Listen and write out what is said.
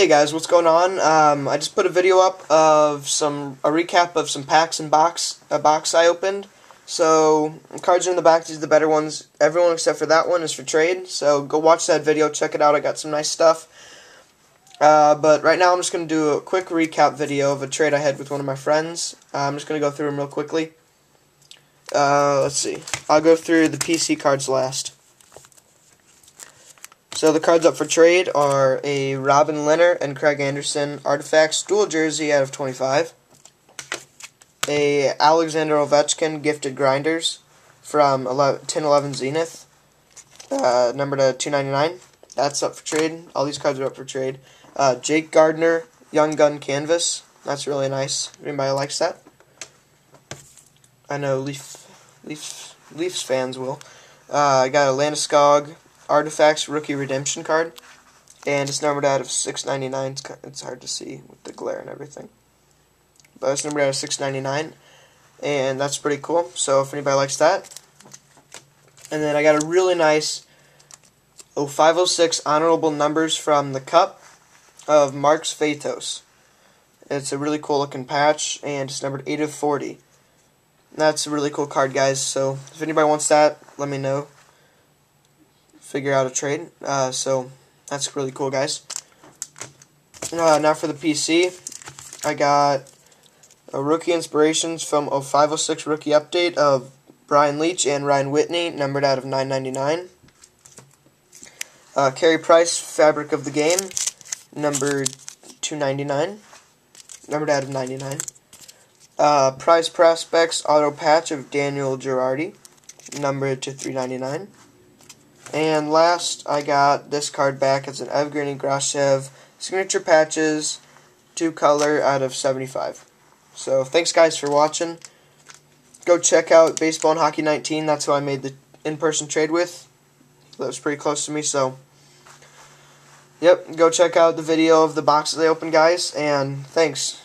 Hey guys, what's going on? Um, I just put a video up of some a recap of some packs and box a box I opened. So cards are in the back. These are the better ones. Everyone except for that one is for trade. So go watch that video. Check it out. I got some nice stuff. Uh, but right now I'm just gonna do a quick recap video of a trade I had with one of my friends. Uh, I'm just gonna go through them real quickly. Uh, let's see. I'll go through the PC cards last. So the cards up for trade are a Robin Lehner and Craig Anderson Artifacts dual jersey out of 25. A Alexander Ovechkin gifted grinders from 1011 Zenith, uh, number to 299. That's up for trade. All these cards are up for trade. Uh, Jake Gardiner Young Gun Canvas. That's really nice. Anybody likes that? I know Leaf, Leafs, Leafs fans will. Uh, I got a Landeskog Artifacts Rookie Redemption card. And it's numbered out of 699. It's, hard to see with the glare and everything. But it's numbered out of 699. And that's pretty cool. So if anybody likes that. And then I got a really nice 0506 honorable numbers from the Cup of Marek Svatos. It's a really cool looking patch, and it's numbered 8 of 40. That's a really cool card, guys. So if anybody wants that, let me know figure out a trade. Uh, so that's really cool, guys. Uh, now for the PC, I got a rookie inspirations from a 0506 rookie update of Brian Leetch and Ryan Whitney, numbered out of 999. Uh, Carey Price, Fabric of the Game, numbered 299, numbered out of 99. Uh, Prize Prospects Auto Patch of Daniel Girardi, numbered to 399. And last, I got this card back. It's an Evgeny Grachev signature patches, two color out of 75. So thanks guys for watching. Go check out Baseball and Hockey 19. That's who I made the in-person trade with. That was pretty close to me. So, yep, go check out the video of the boxes they opened, guys. And thanks.